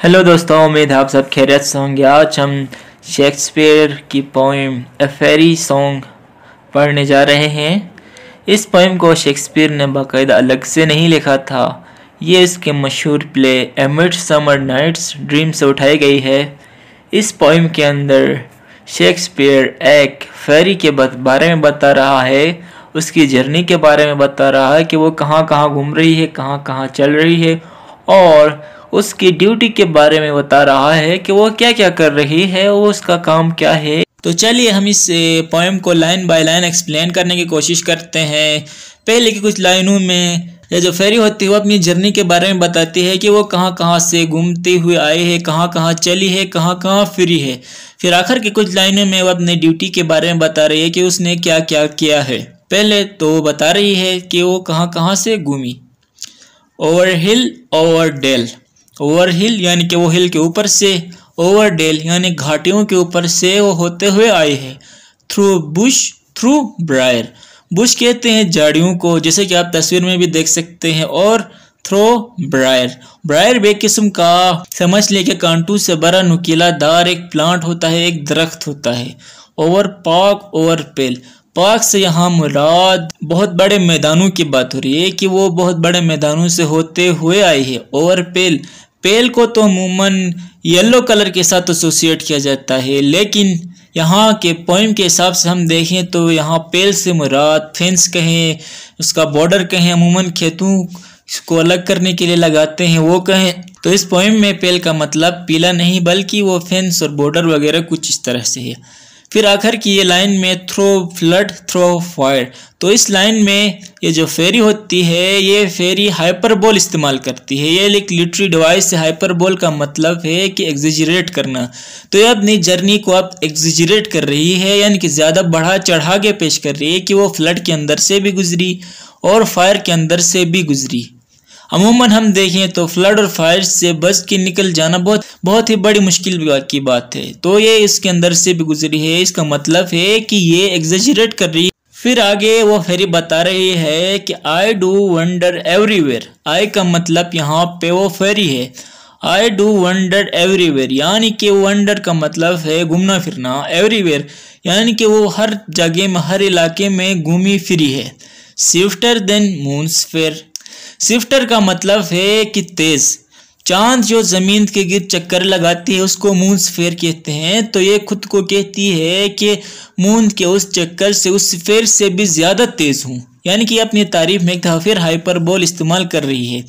Hello दोस्तों, उम्मीद है आप सब खैरियत से होंगे। आज हम शेक्सपियर की पोइम ए फेरी सॉन्ग पढ़ने जा रहे हैं। इस पोइम को शेक्सपियर ने बाकायदा अलग से नहीं लिखा था। ये इसके मशहूर play amid summer night's dream से उठाई गई है। इस पोइम के अंदर शेक्सपियर एक फेरी के बारे में बता रहा है। उसकी जर्नी के बारे में बता रहा है कि वो कहाँ कहाँ घूम रही है कहाँ कहाँ चल रही है और उसकी ड्यूटी के बारे में बता रहा है कि वो क्या क्या कर रही है, वो उसका काम क्या है। तो चलिए हम इस पोएम को लाइन बाय लाइन एक्सप्लेन करने की कोशिश करते हैं। पहले की कुछ लाइनों में, ये जो फेरी होती है, वो अपनी जर्नी के बारे में बताती है कि वो कहाँ कहाँ से घूमते हुए आए है, कहाँ कहाँ चली है, कहाँ कहाँ फ्री है। फिर आखिर की कुछ लाइनों में वो अपनी ड्यूटी के बारे में बता रही है कि उसने क्या क्या किया है। पहले तो वो बता रही है कि वो कहाँ कहाँ से घूमी। Over hill over dale over hill यानी कि वो हिल के ऊपर से ओवर डेल यानी घाटियों के ऊपर से वो होते हुए आए हैं। Through bush, through brier. Bush कहते हैं झाड़ियों को, जैसे कि आप तस्वीर में भी देख सकते हैं, और थ्रो ब्रायर। ब्रायर बे किस्म का, समझ ले के कांटू से बड़ा नुकीला दार, एक प्लांट होता है, एक दरख्त होता है। ओवर पाक ओवर पेल। पाक से यहाँ मुराद, बहुत बड़े मैदानों की बात हो रही है, कि वो बहुत बड़े मैदानों से होते हुए आई है। ओवर पेल पेल को तो अमूमन येलो कलर के साथ एसोसिएट किया जाता है, लेकिन यहाँ के पोइम के हिसाब से हम देखें तो यहाँ पेल से मुराद फेंस कहें, उसका बॉर्डर कहें, अमूमन खेतों को अलग करने के लिए लगाते हैं, वो कहें। तो इस पोइम में पेल का मतलब पीला नहीं, बल्कि वो फेंस और बॉर्डर वगैरह कुछ इस तरह से है। फिर आखिर की ये लाइन में थ्रो फ्लड थ्रो फायर तो इस लाइन में ये जो फेरी होती है, ये फेरी हाइपरबोल इस्तेमाल करती है। ये एक लिटरी डिवाइस है हाइपरबोल का मतलब है कि एग्जिजरेट करना। तो ये अपनी जर्नी को आप एग्जिजरेट कर रही है, यानी कि ज़्यादा बढ़ा चढ़ा के पेश कर रही है कि वो फ्लड के अंदर से भी गुजरी और फायर के अंदर से भी गुजरी। अमूमन हम देखें तो फ्लड और फायर से बच के निकल जाना बहुत बहुत ही बड़ी मुश्किल की बात है। तो ये इसके अंदर से भी गुजरी है। इसका मतलब है कि ये एग्जेजरेट कर रही है। फिर आगे वो फेरी बता रही है कि I do wander everywhere I का मतलब यहाँ पे वो फेरी है आई डू वंडर एवरीवेयर यानी कि वंडर का मतलब है घूमना फिरना। एवरीवेयर यानी कि वो हर जगह में, हर इलाके में घूमी फिरी है। Swifter than moon's fair shifter का मतलब है कि तेज। चाँद जो ज़मीन के गिर चक्कर लगाती है, उसको मून स्फेयर कहते हैं। तो ये खुद को कहती है कि मून के उस चक्कर से, उस स्फेयर से भी ज़्यादा तेज हूँ। यानी कि अपनी तारीफ़ में एक दफ़ा फिर हाइपरबोल इस्तेमाल कर रही है।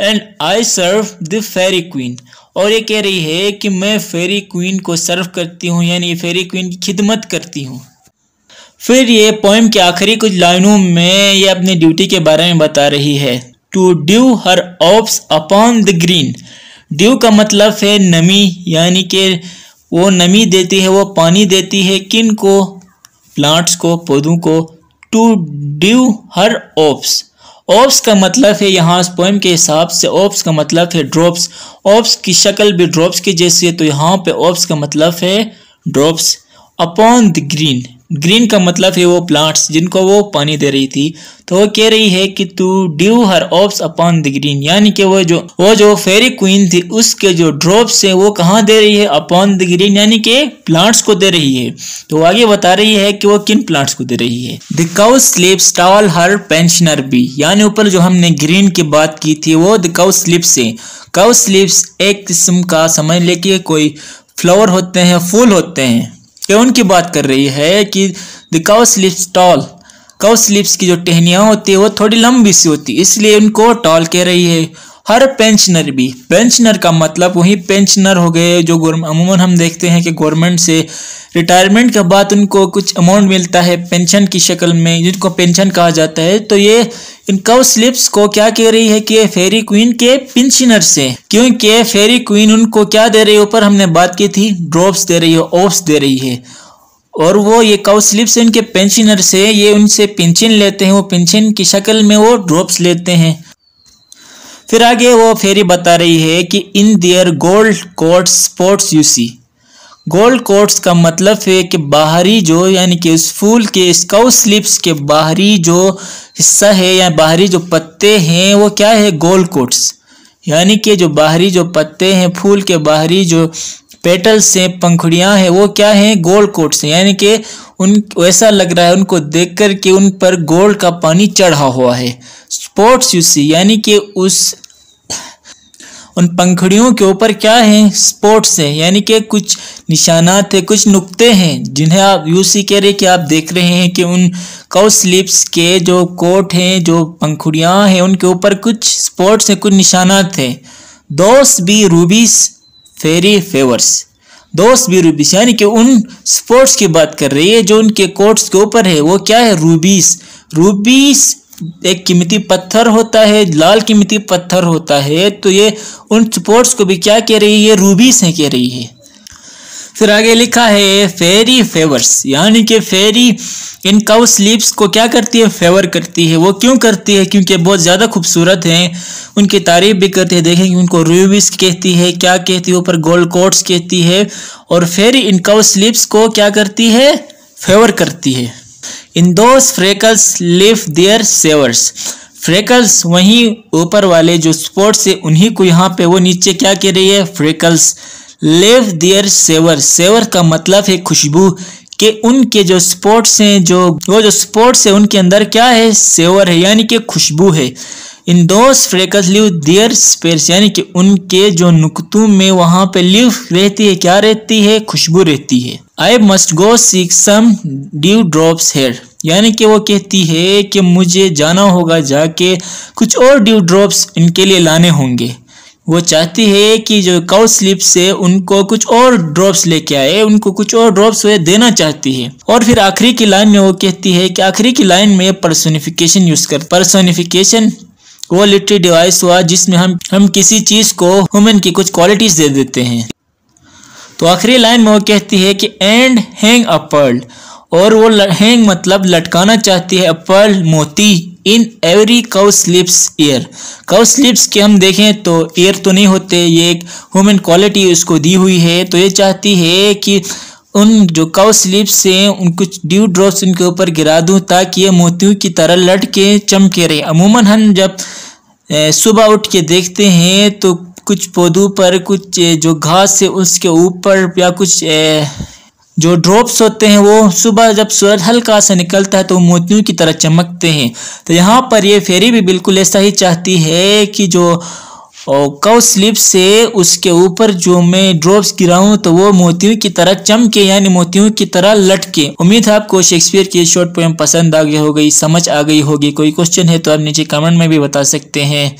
And I serve the fairy queen और ये कह रही है कि मैं फेरी क्वीन को सर्व करती हूँ, यानी फेरी क्वीन की खिदमत करती हूँ। फिर ये पोइम के आखिरी कुछ लाइनों में ये अपनी ड्यूटी के बारे में बता रही है। To dew her orbs upon the green dew का मतलब है नमी, यानी कि वो नमी देती है, वो पानी देती है किन को? प्लांट्स को, पौधों को टू ड्यू हर ऑप्स ऑप्स का मतलब है यहाँ पोइम के हिसाब से ऑप्स का मतलब है ड्रॉप्स ऑप्स की शक्ल भी ड्रॉप्स की जैसी है तो यहाँ पे ऑप्स का मतलब है drops upon the green green का मतलब है वो प्लांट्स जिनको वो पानी दे रही थी। तो वो कह रही है कि to dew her orbs upon the green यानी कि वो जो वो जो फेरी क्वीन थी, उसके जो ड्रॉप्स है, वो कहाँ दे रही है? अपॉन द ग्रीन यानी कि प्लांट्स को दे रही है। तो आगे बता रही है कि वो किन प्लांट्स को दे रही है। The cowslips tall her pensioners be यानी ऊपर जो हमने ग्रीन की बात की थी, वो द काउ स्लीप्स है. काउ स्लीप्स एक किस्म का, समझ लेके कोई फ्लावर होते हैं फूल होते हैं। ये उनकी बात कर रही है कि the cowslips tall cowslips की जो टहनियाँ होती है, वो थोड़ी लंबी सी होती है, इसलिए उनको टॉल कह रही है। हर पेंशनर भी पेंशनर का मतलब वही पेंशनर हो गए जो अमूमन हम देखते हैं कि गवर्नमेंट से रिटायरमेंट के बाद उनको कुछ अमाउंट मिलता है पेंशन की शक्ल में, जिनको पेंशन कहा जाता है। तो ये इन कव स्लिप्स को क्या कह रही है कि फेरी क्वीन के पेंशनर से क्योंकि फेरी क्वीन उनको क्या दे रही है? ऊपर हमने बात की थी ड्रॉप्स दे रही है ऑफ्स दे रही है। और वो ये काउ स्लिप्स इनके पेंशनर से ये उनसे पेंशन लेते हैं, वो पेंशन की शक्ल में वो ड्रॉप्स लेते हैं। फिर आगे वो फेरी बता रही है कि in their gold coat sports you see gold coats का मतलब है कि बाहरी जो, यानी कि उस फूल के स्काउ स्लिप्स के बाहरी जो हिस्सा है या बाहरी जो पत्ते हैं, वो क्या है? गोल्ड कोट्स यानी कि जो बाहरी जो पत्ते हैं, फूल के बाहरी जो पेटल्स हैं, पंखुड़ियाँ हैं, वो क्या हैं? गोल्ड कोट्स से यानी कि उन, वैसा लग रहा है उनको देख कर के उन पर गोल्ड का पानी चढ़ा हुआ है. स्पॉट्स यू सी यानी कि उस उन पंखड़ियों के ऊपर क्या है? स्पॉट्स है, यानी कि कुछ निशानात है, कुछ नुक्ते हैं, जिन्हें आप यूसी कह रहे कि आप देख रहे हैं कि उन काउ स्लिप्स के जो कोट हैं, जो पंखुड़ियाँ हैं, उनके ऊपर कुछ स्पॉट्स हैं, कुछ निशानात हैं। Those be rubies, fairy favours. दोस्त भी रूबीस, यानी कि उन स्पोर्ट्स की बात कर रही है जो उनके कोट्स के ऊपर है, वो क्या है? रूबीस। रूबीस एक कीमती पत्थर होता है, लाल कीमती पत्थर होता है तो ये उन स्पोर्ट्स को भी क्या कह रही है? ये रूबीस है कह रही है। फिर आगे लिखा है फेरी फेवर्स यानी कि फेरी इन काउ स्लीप्स को क्या करती है? फेवर करती है। वो क्यों करती है? क्योंकि बहुत ज़्यादा खूबसूरत हैं। उनकी तारीफ़ भी करती है। देखें कि उनको रूबिस कहती है, क्या कहती है? ऊपर गोल्ड कोट्स कहती है। और फेरी इन काउ स्लीप्स को क्या करती है? फेवर करती है। In those freckles live their savours. Freckles वहीं ऊपर वाले जो स्पॉट्स है उन्हीं को यहाँ पे वो नीचे क्या कह रही है? Freckles live their savour. Savour का मतलब है खुशबू कि उनके जो स्पॉट्स हैं, जो वो जो स्पॉट्स है, उनके अंदर क्या है? सेवर है, यानी कि खुशबू है। In those freckles live their space यानी कि उनके जो नुकतों में वहाँ पे लिव रहती है, क्या रहती है? खुशबू रहती है। I must go seek some dew drops here यानी कि वो कहती है कि मुझे जाना होगा जाके कुछ और ड्यू ड्रॉप्स इनके लिए लाने होंगे। वो चाहती है कि जो काउ स्लिप से उनको कुछ और ड्रॉप्स लेके आए, उनको कुछ और ड्रॉप्स वे देना चाहती है। और फिर आखिरी की लाइन में वो कहती है कि आखिरी की लाइन में पर्सोनिफिकेशन यूज़ कर। पर्सोनिफिकेशन वो लिटरी डिवाइस हुआ जिसमें हम हम किसी चीज़ को ह्यूमन की कुछ क्वालिटीज दे देते हैं। तो आखिरी लाइन में वो कहती है कि एंड हैंग अ पर्ल और वो हैंग मतलब लटकाना चाहती है पर्ल मोती in every cowslip's ear cowslips के हम देखें तो ईयर तो नहीं होते, ये एक ह्यूमन क्वालिटी उसको दी हुई है। तो ये चाहती है कि उन जो काउ स्लिप्स से उन कुछ ड्यू ड्रॉप्स उनके ऊपर गिरा दूँ ताकि ये मोतियों की तरह लट के चमके रहे। अमूमन हम जब सुबह उठ के देखते हैं तो कुछ पौधों पर कुछ जो घास है उसके ऊपर या कुछ जो ड्रॉप्स होते हैं वो सुबह जब सूरज हल्का सा निकलता है तो मोतियों की तरह चमकते हैं। तो यहाँ पर ये फेरी भी बिल्कुल ऐसा ही चाहती है कि जो कव स्लिप से उसके ऊपर जो मैं ड्रॉप्स गिराऊं तो वो मोतियों की तरह चमके, यानी मोतियों की तरह लटके। उम्मीद है आपको शेक्सपियर की शॉर्ट पोएम पसंद आ गई हो गई समझ आ गई होगी। कोई क्वेश्चन है तो आप नीचे कमेंट में भी बता सकते हैं।